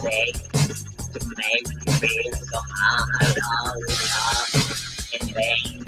to make me feel so hollow in vain.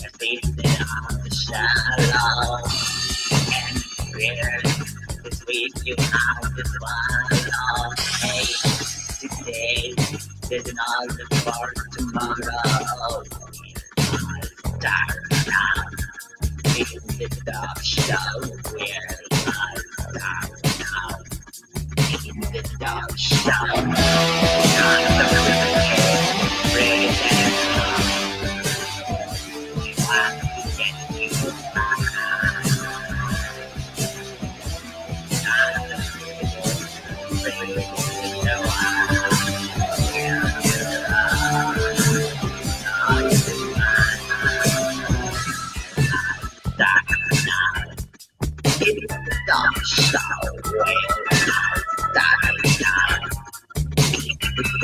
I feel that I'm shallow and fear the sweet you have to swallow. Hey, today there's another for tomorrow. Dark now, in the dark show now. In the dark show.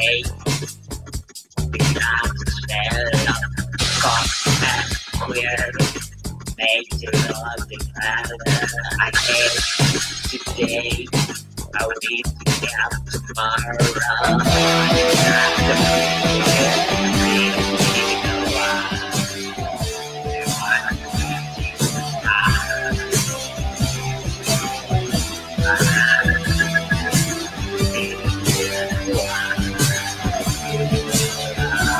face. Because smell of and queer love the color. I today. I will be tomorrow.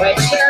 cloud, when